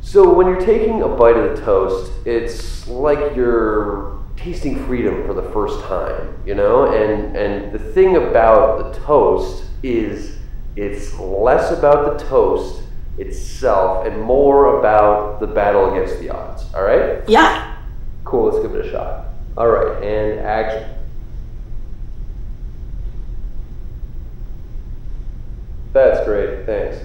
So when you're taking a bite of the toast, it's like you're tasting freedom for the first time, you know? And and the thing about the toast is it's less about the toast itself and more about the battle against the odds. All right? Yeah. Cool, let's give it a shot. All right, and action. That's great, thanks.